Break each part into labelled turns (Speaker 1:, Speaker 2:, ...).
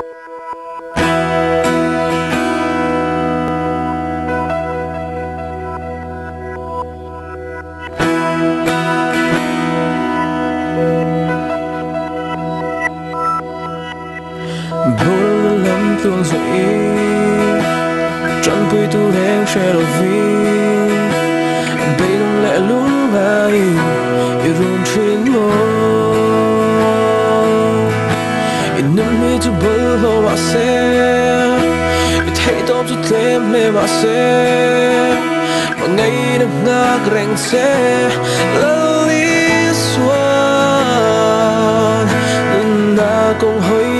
Speaker 1: Buồn lắm tương dậy Trọn bùi tu hẹn sẽ là vì Bây đông lẽ lúc lại bơ hô mà xe I thấy tốt tu thêm lê mà xe Mà ngay nâng ngạc rèn xe Lơ lý xuân Nâng na công hơi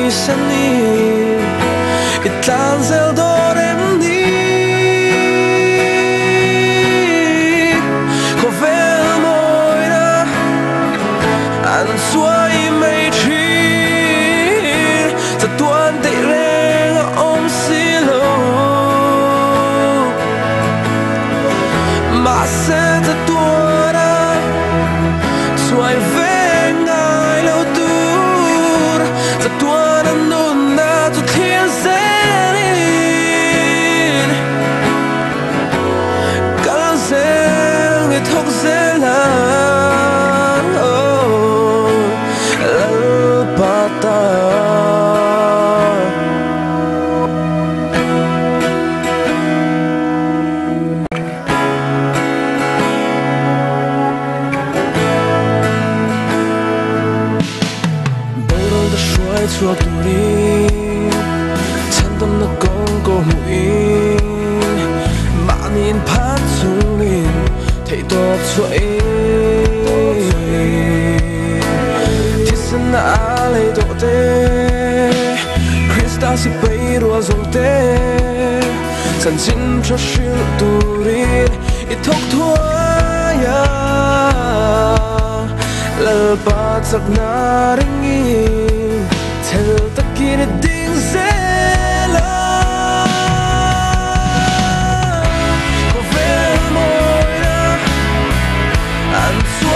Speaker 1: myself xoay chuộc tù đi Chân tâm nó con cô mù in Mà nhìn phát xuống in Thấy tốt cho in Thì sân á lấy độ tê Krista si bay rùa dòng tê Sẵn xin cho siêu tù rin Ít thốc thua ya lalpat sak na ringin so